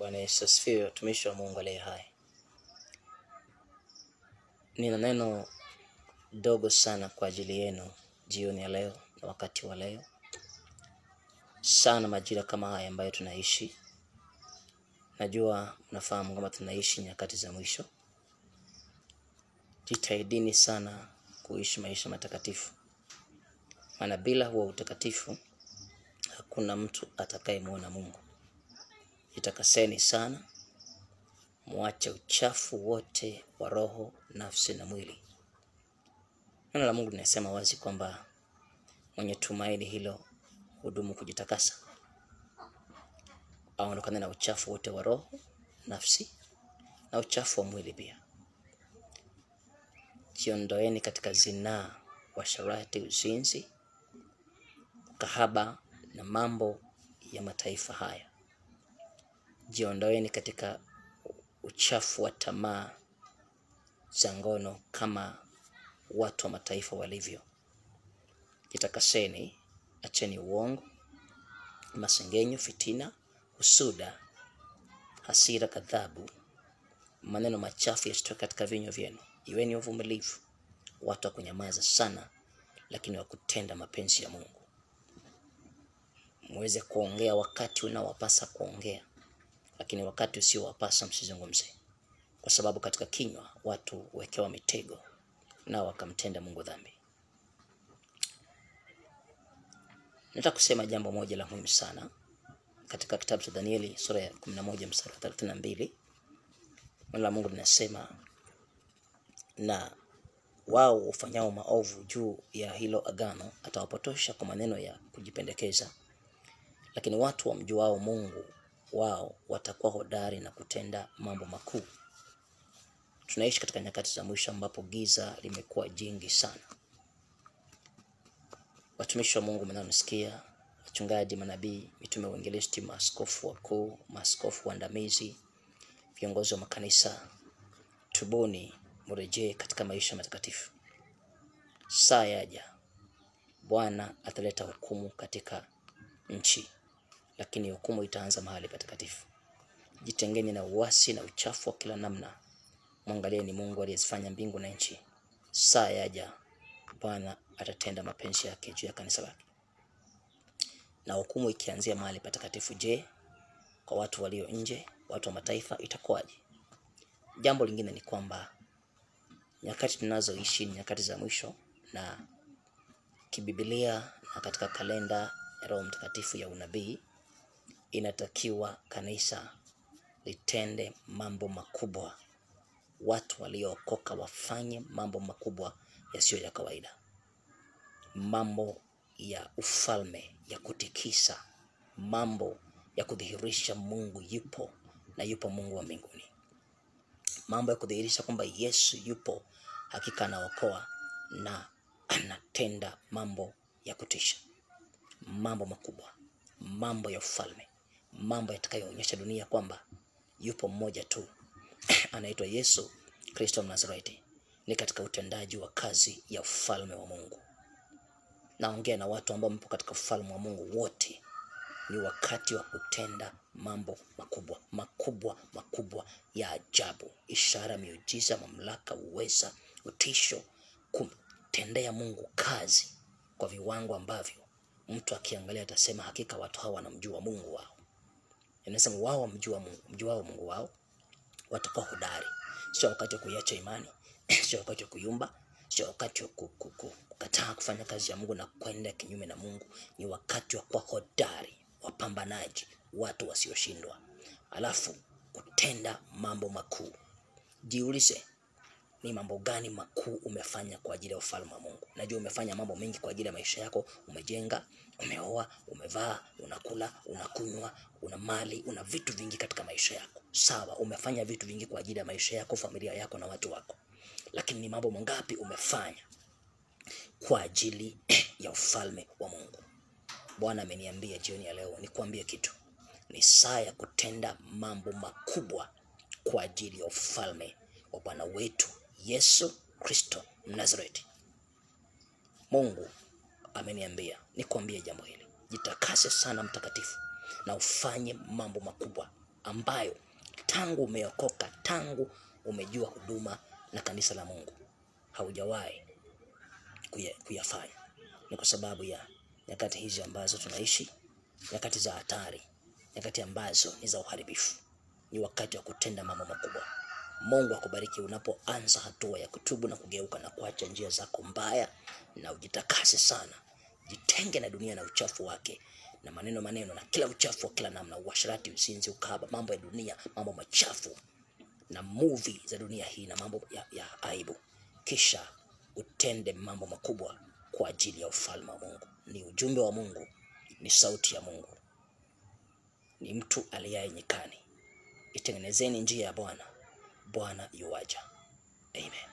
Bwana Yesu asifiwe, watumishi wa Mungu aliye hai. Nina neno dogo sana kwa ajili yenu jioni ya leo na wakati wa leo, sana majira kama haya ambayo tunaishi. Najua mnafahamu kama tunaishi nyakati za mwisho. Jitahidini sana kuishi maisha matakatifu, maana bila huo utakatifu hakuna mtu atakayemwona Mungu. Jitakaseni sana, muache uchafu wote wa roho, nafsi na mwili. Neno la Mungu linasema wazi kwamba mwenye tumaini hilo hudumu kujitakasa, aondokane na uchafu wote wa roho, nafsi na uchafu wa mwili pia. Jiondoeni katika zinaa, washarati, uzinzi, kahaba na mambo ya mataifa haya. Jiondoeni katika uchafu wa tamaa za ngono kama watu wa mataifa walivyo. Jitakaseni, acheni uongo, masengenyo, fitina, husuda, hasira, kadhabu, maneno machafu yasitoke katika vinywa vyenu. Iweni wavumilivu, watu wa kunyamaza sana, lakini wa kutenda mapenzi ya Mungu. Muweze kuongea wakati unaowapasa kuongea, lakini wakati usiowapasa msizungumze, kwa sababu katika kinywa watu wekewa mitego, nao wakamtenda Mungu dhambi. Nataka kusema jambo moja la muhimu sana katika kitabu cha Danieli sura ya 11 mstari wa 32. Neno la Mungu linasema, na wao ufanyao maovu juu ya hilo agano atawapotosha kwa maneno ya kujipendekeza, lakini watu wamjuao Mungu wao watakuwa hodari na kutenda mambo makuu. Tunaishi katika nyakati za mwisho ambapo giza limekuwa jingi sana. Watumishi wa Mungu mnaonisikia, wachungaji, manabii, mitume, wainjilisti, maaskofu wakuu, maaskofu waandamizi, viongozi wa makanisa, tubuni, mrejee katika maisha matakatifu. Saa yaja, Bwana ataleta hukumu katika nchi, lakini hukumu itaanza mahali patakatifu. Jitengeni na uasi na uchafu wa kila namna. Mwangalieni Mungu aliyezifanya mbingu na nchi. Saa yaja, Bwana atatenda mapenzi yake juu ya kanisa lake, na hukumu ikianzia mahali patakatifu. Je, kwa watu walio nje, watu wa mataifa, itakuwaje? Jambo lingine ni kwamba nyakati tunazoishi ni nyakati za mwisho, na kibibilia na katika kalenda ya Roho Mtakatifu ya unabii, inatakiwa kanisa litende mambo makubwa. Watu waliookoka wafanye mambo makubwa yasiyo ya kawaida, mambo ya ufalme ya kutikisa, mambo ya kudhihirisha Mungu yupo na yupo Mungu wa mbinguni, mambo ya kudhihirisha kwamba Yesu yupo, hakika anaokoa na anatenda mambo ya kutisha, mambo makubwa, mambo ya ufalme, mambo yatakayoonyesha dunia kwamba yupo mmoja tu anaitwa Yesu Kristo Mnazareti. Ni katika utendaji wa kazi ya ufalme wa Mungu. Naongea na watu ambao mpo katika ufalme wa Mungu wote, ni wakati wa kutenda mambo makubwa makubwa makubwa ya ajabu, ishara, miujiza, mamlaka, uweza, utisho, kumtendea Mungu kazi kwa viwango ambavyo mtu akiangalia atasema hakika watu hawa wanamjua Mungu wao. Inasema wao wamjua Mungu, mjuao Mungu wao watakuwa hodari. Sio wakati wa kuiacha imani, sio wakati wa kuyumba, sio wakati wa kukataa kufanya kazi ya Mungu na kwenda kinyume na Mungu. Ni wakati wa kuwa hodari, wapambanaji, watu wasioshindwa, alafu kutenda mambo makuu. Jiulize, ni mambo gani makuu umefanya kwa ajili ya ufalme wa Mungu? Najua umefanya mambo mengi kwa ajili ya maisha yako. Umejenga, umeoa, umevaa, unakula, unakunywa, una mali, una vitu vingi katika maisha yako. Sawa, umefanya vitu vingi kwa ajili ya maisha yako, familia yako na watu wako, lakini ni mambo mangapi umefanya kwa ajili ya ufalme wa Mungu? Bwana ameniambia jioni ya leo nikuambie kitu, ni saa ya kutenda mambo makubwa kwa ajili ya ufalme wa Bwana wetu Yesu Kristo Mnazareti. Mungu ameniambia nikuambie jambo hili, jitakase sana mtakatifu, na ufanye mambo makubwa ambayo tangu umeokoka, tangu umejua huduma na kanisa la Mungu haujawahi kuyafanya. Ni kwa sababu ya nyakati hizi ambazo tunaishi, nyakati za hatari, nyakati ambazo ni za uharibifu. Ni wakati wa kutenda mambo makubwa. Mungu akubariki unapoanza hatua ya kutubu na kugeuka na kuacha njia zako mbaya, na ujitakase sana. Jitenge na dunia na uchafu wake na maneno maneno na kila uchafu wa kila namna, uasherati, usinzi, ukahaba, mambo ya dunia, mambo machafu na movie za dunia hii na mambo ya, ya aibu, kisha utende mambo makubwa kwa ajili ya ufalme wa Mungu. Ni ujumbe wa Mungu, ni sauti ya Mungu, ni mtu aliyaye nyikani. Itengenezeni njia ya Bwana, Bwana yuwaja. Amen.